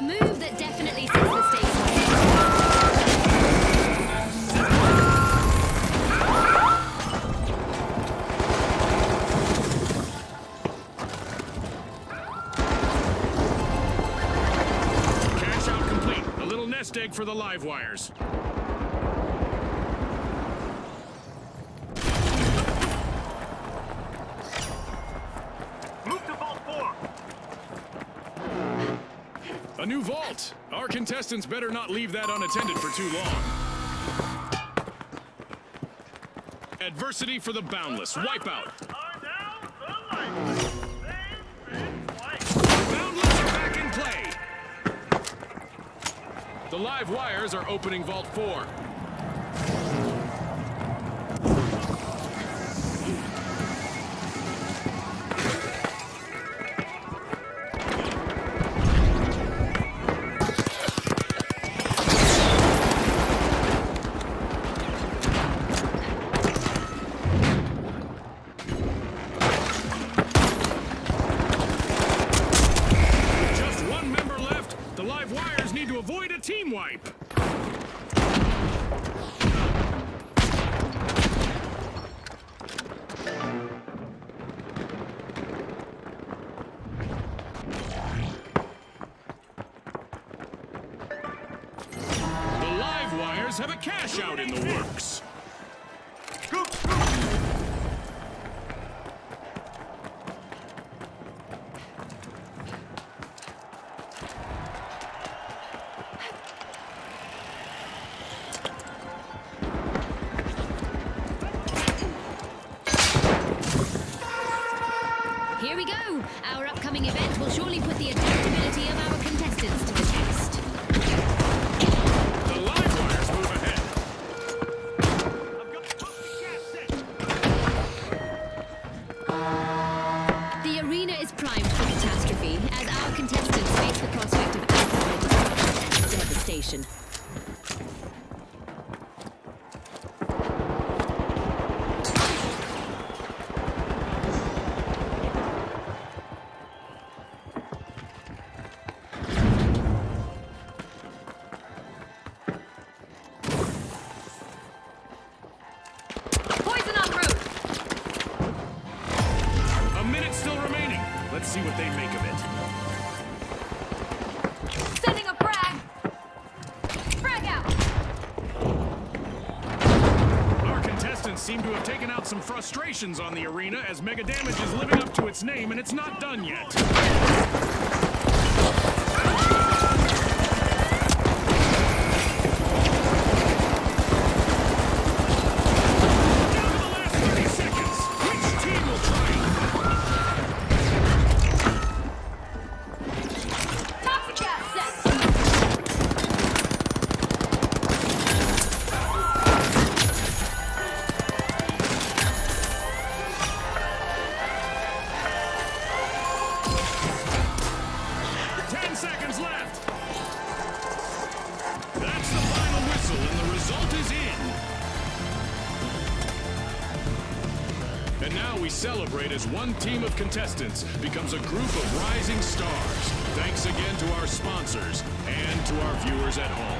A move that definitely sets the high. Cash out complete. A little nest egg for the live wires. Move to Vault 4. A new vault. Our contestants better not leave that unattended for too long. Adversity for the boundless. Wipeout. The. Boundless are back in play. The live wires are opening Vault 4. Wires have a cash out in the works. Here we go. Our upcoming event will surely put the adaptability of our contestants to the test. Let's see what they make of it. Sending a frag! Frag out! Our contestants seem to have taken out some frustrations on the arena as Mega Damage is living up to its name and it's not done yet. Result is in. And now we celebrate as one team of contestants becomes a group of rising stars. Thanks again to our sponsors and to our viewers at home.